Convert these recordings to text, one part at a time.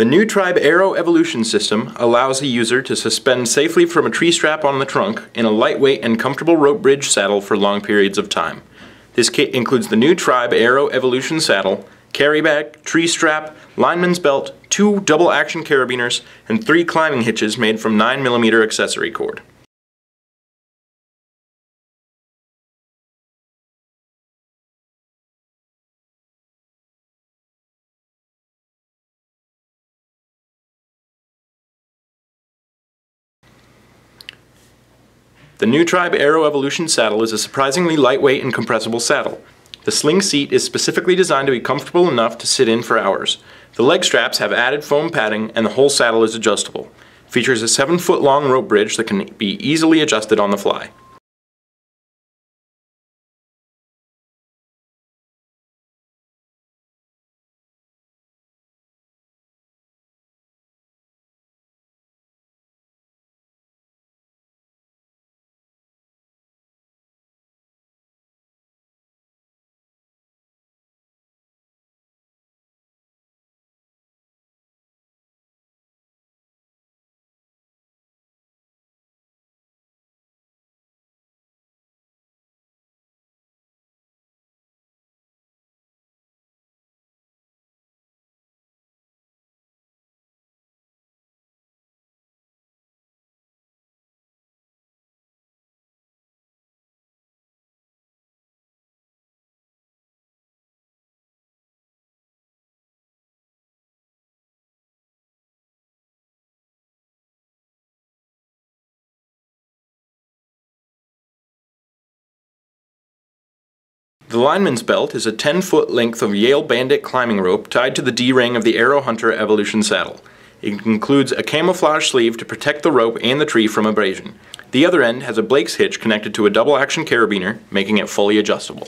The new Tribe Aero Evolution system allows a user to suspend safely from a tree strap on the trunk in a lightweight and comfortable rope bridge saddle for long periods of time. This kit includes the new Tribe Aero Evolution saddle, carry bag, tree strap, lineman's belt, two double action carabiners, and three climbing hitches made from 9mm accessory cord. The new Tribe Aero Evolution saddle is a surprisingly lightweight and compressible saddle. The sling seat is specifically designed to be comfortable enough to sit in for hours. The leg straps have added foam padding and the whole saddle is adjustable. Features a 7 foot long rope bridge that can be easily adjusted on the fly. The lineman's belt is a 10 foot length of Yale Bandit climbing rope tied to the D-ring of the Aero Hunter Evolution saddle. It includes a camouflage sleeve to protect the rope and the tree from abrasion. The other end has a Blake's hitch connected to a double action carabiner, making it fully adjustable.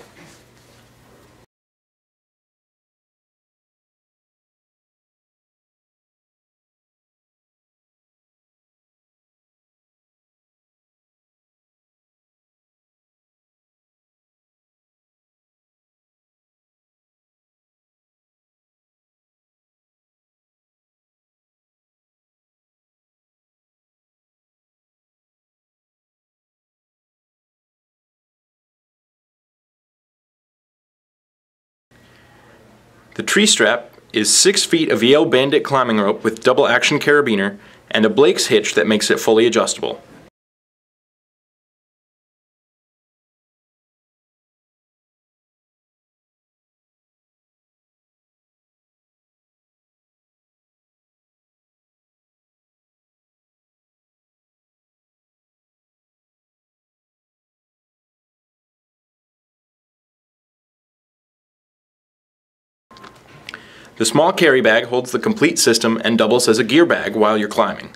The tree strap is 6 feet of Yale Bandit climbing rope with double action carabiner and a Blake's hitch that makes it fully adjustable. The small carry bag holds the complete system and doubles as a gear bag while you're climbing.